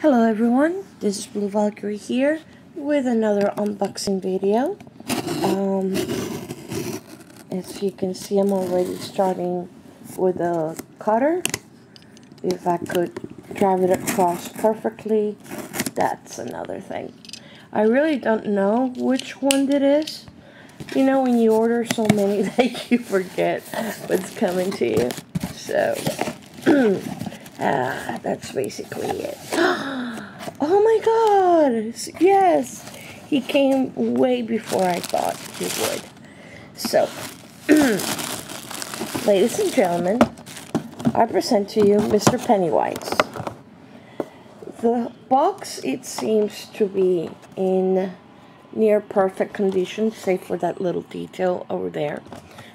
Hello everyone, this is Blue Valkyrie here with another unboxing video. Um, as you can see I'm already starting with a cutter. If I could drive it across perfectly, that's another thing. I really don't know which one it is. You know when you order so many that you forget what's coming to you. So, ah, that's basically it. Oh my god! Yes! He came way before I thought he would. So, ladies and gentlemen, I present to you Mr. Pennywise. The box, it seems to be in near perfect condition, save for that little detail over there,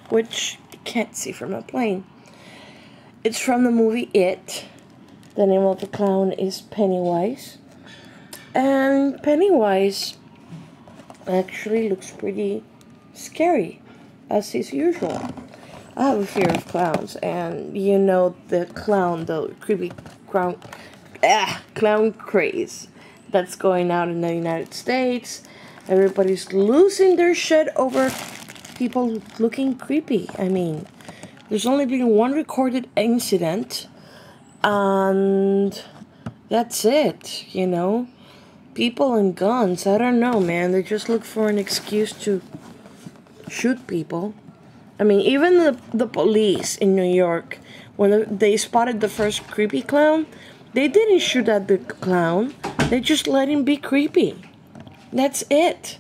which you can't see from a plane. It's from the movie It. The name of the clown is Pennywise. And Pennywise actually looks pretty scary, as is usual. I have a fear of clowns, and you know the clown, the creepy clown, ah, clown craze that's going out in the United States. Everybody's losing their shit over people looking creepy. I mean, there's only been one recorded incident, and that's it, you know? People and guns, I don't know, man. They just look for an excuse to shoot people. I mean, even the, the police in New York, when they spotted the first creepy clown, they didn't shoot at the clown. They just let him be creepy. That's it.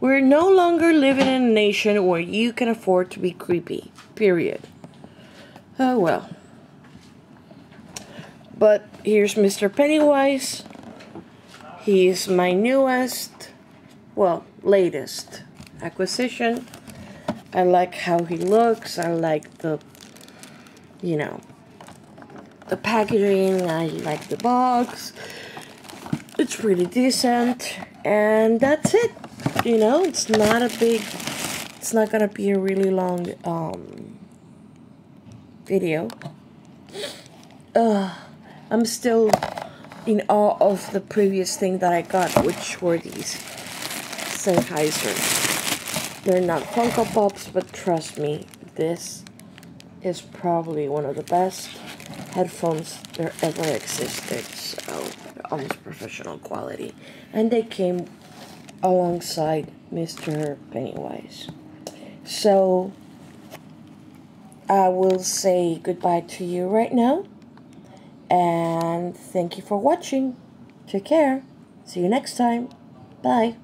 We're no longer living in a nation where you can afford to be creepy. Period. Oh well. But here's Mr. Pennywise. He's my newest, well, latest acquisition. I like how he looks. I like the, you know, the packaging. I like the box. It's pretty decent. And that's it. You know, it's not a big, it's not going to be a really long um, video. Uh, I'm still in awe of the previous thing that I got, which were these Sennheisers. They're not Funko Pops, but trust me, this is probably one of the best headphones there ever existed. So, almost professional quality. And they came alongside Mr. Pennywise. So, I will say goodbye to you right now. And thank you for watching. Take care. See you next time. Bye.